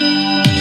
Música